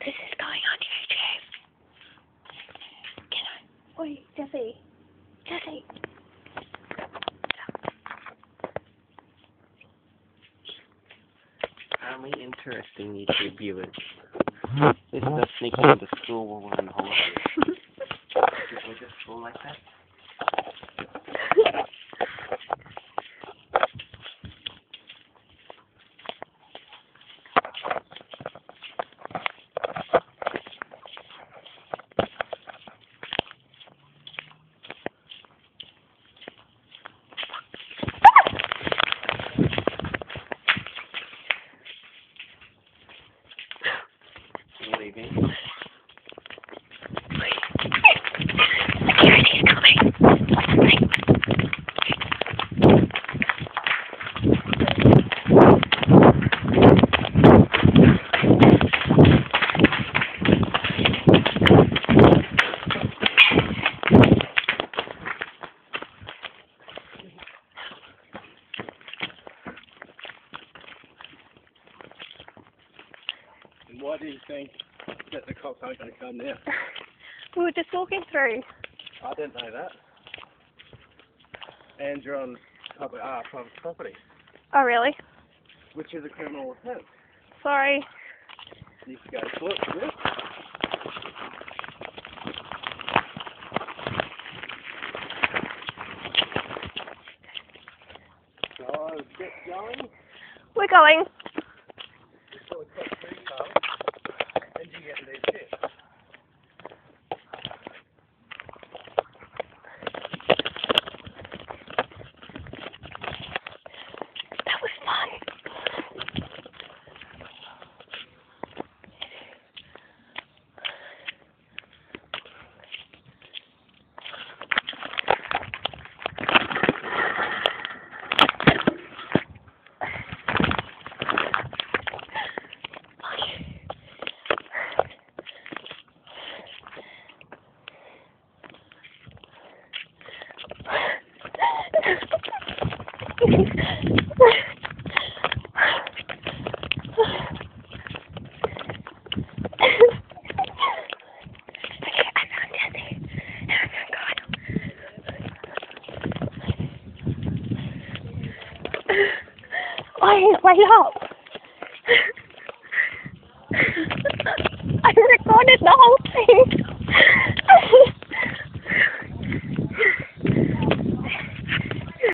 This is going on YouTube. Can I? Oi, Jesse. Jesse. Highly interesting YouTube viewers. this is us sneaking into school while we're. Did we just fall like that? Leaving. And why do you think that the cops aren't going to come now? We were just walking through. I didn't know that. And you're on public, ah, private property, Oh, really? which is a criminal offence. Sorry. You can go to court for this. Guys, get going. We're going. Before we cut too far, and you get these shit. That was fun. Okay, I found Jesse. And I found God. Wait, wait up. I recorded the whole thing.